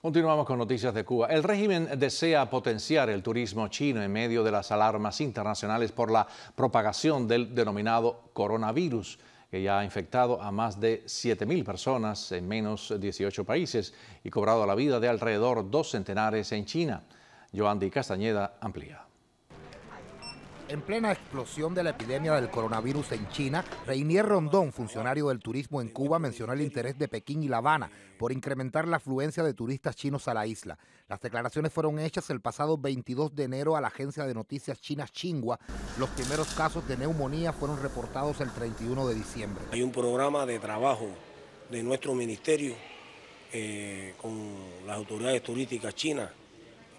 Continuamos con noticias de Cuba. El régimen desea potenciar el turismo chino en medio de las alarmas internacionales por la propagación del denominado coronavirus, que ya ha infectado a más de 7.000 personas en menos 18 países y cobrado la vida de alrededor dos centenares en China. Joandy Castañeda amplía. En plena explosión de la epidemia del coronavirus en China, Reinier Rondón, funcionario del turismo en Cuba, mencionó el interés de Pekín y La Habana por incrementar la afluencia de turistas chinos a la isla. Las declaraciones fueron hechas el pasado 22 de enero a la agencia de noticias china Xinhua. Los primeros casos de neumonía fueron reportados el 31 de diciembre. Hay un programa de trabajo de nuestro ministerio eh, con las autoridades turísticas chinas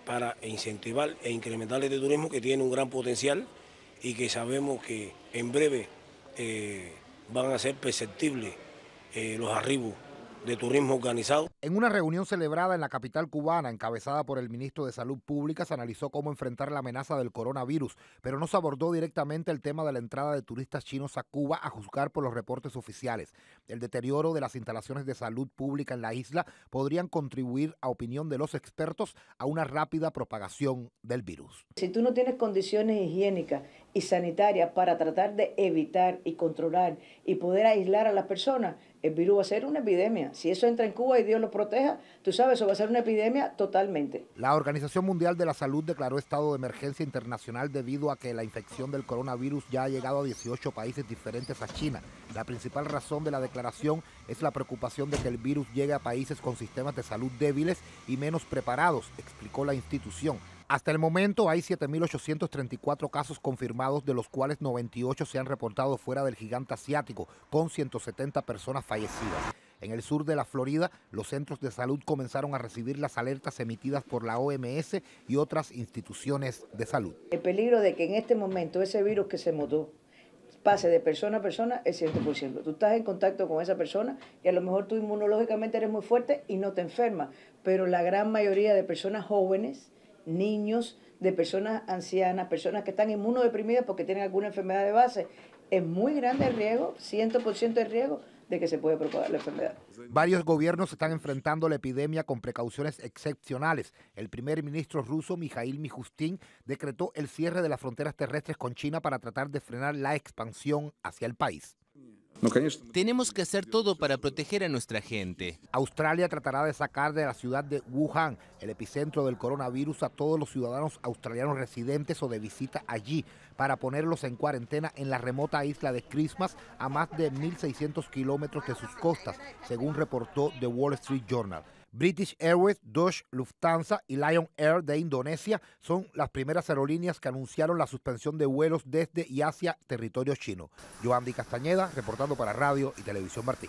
para incentivar e incrementar este turismo que tiene un gran potencial y que sabemos que en breve eh, van a ser perceptibles eh, los arribos de turismo organizado. En una reunión celebrada en la capital cubana, encabezada por el ministro de Salud Pública, se analizó cómo enfrentar la amenaza del coronavirus, pero no se abordó directamente el tema de la entrada de turistas chinos a Cuba a juzgar por los reportes oficiales. El deterioro de las instalaciones de salud pública en la isla podrían contribuir, a opinión de los expertos, a una rápida propagación del virus. Si tú no tienes condiciones higiénicas y sanitarias para tratar de evitar y controlar y poder aislar a las personas, el virus va a ser una epidemia. Si eso entra en Cuba y Dios lo proteja, tú sabes, eso va a ser una epidemia totalmente. La Organización Mundial de la Salud declaró estado de emergencia internacional debido a que la infección del coronavirus ya ha llegado a 18 países diferentes a China. La principal razón de la declaración es la preocupación de que el virus llegue a países con sistemas de salud débiles y menos preparados, explicó la institución. Hasta el momento hay 7.834 casos confirmados, de los cuales 98 se han reportado fuera del gigante asiático, con 170 personas fallecidas. En el sur de la Florida, los centros de salud comenzaron a recibir las alertas emitidas por la OMS y otras instituciones de salud. El peligro de que en este momento ese virus que se mutó pase de persona a persona es 100%. Tú estás en contacto con esa persona y a lo mejor tú inmunológicamente eres muy fuerte y no te enfermas, pero la gran mayoría de personas jóvenes niños, de personas ancianas, personas que están inmunodeprimidas porque tienen alguna enfermedad de base, es muy grande el riesgo, 100% el riesgo de que se puede propagar la enfermedad. Varios gobiernos están enfrentando la epidemia con precauciones excepcionales. El primer ministro ruso, Mikhail Mijustin, decretó el cierre de las fronteras terrestres con China para tratar de frenar la expansión hacia el país. Tenemos que hacer todo para proteger a nuestra gente. Australia tratará de sacar de la ciudad de Wuhan, el epicentro del coronavirus, a todos los ciudadanos australianos residentes o de visita allí para ponerlos en cuarentena en la remota isla de Christmas a más de 1.600 kilómetros de sus costas, según reportó The Wall Street Journal. British Airways, Dutch Lufthansa y Lion Air de Indonesia son las primeras aerolíneas que anunciaron la suspensión de vuelos desde y hacia territorio chino. Joandy Castañeda, reportando para Radio y Televisión Martí.